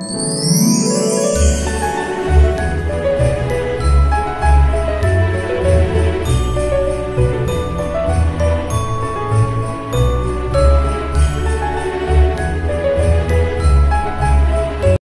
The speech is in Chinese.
嗯。